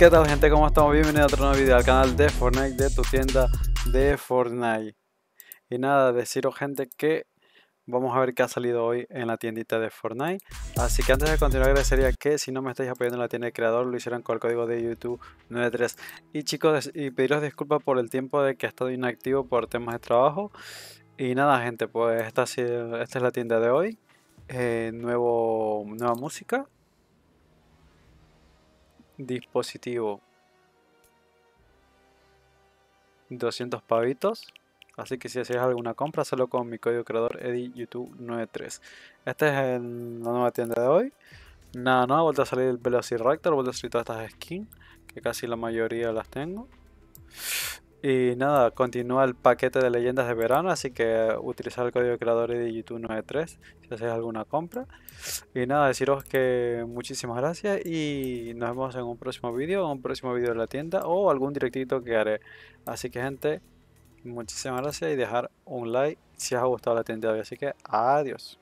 ¿Qué tal gente? ¿Cómo estamos? Bienvenidos a otro nuevo video al canal de Fortnite, de tu tienda de Fortnite. Y nada, deciros gente que vamos a ver qué ha salido hoy en la tiendita de Fortnite. Así que antes de continuar agradecería que si no me estáis apoyando en la tienda de creador lo hicieran con el código de YouTube 93. Y chicos, y pediros disculpas por el tiempo de que he estado inactivo por temas de trabajo. Y nada gente, pues esta, es la tienda de hoy. Eh, nuevo, nueva música dispositivo. 200 pavitos. Así que si hacéis alguna compra solo con mi código creador edi youtube 93 esta es la nueva tienda de hoy. Nada no ha vuelto a salir el velociraptor vuelto a salir todas estas skins que casi la mayoría las tengo y nada, continúa el paquete de leyendas de verano, así que utilizar el código creador de YouTube 93 si hacéis alguna compra. Y nada, deciros que muchísimas gracias y nos vemos en un próximo vídeo, un próximo vídeo de la tienda o algún directito que haré. Así que gente, muchísimas gracias y dejar un like si os ha gustado la tienda de hoy. Así que adiós.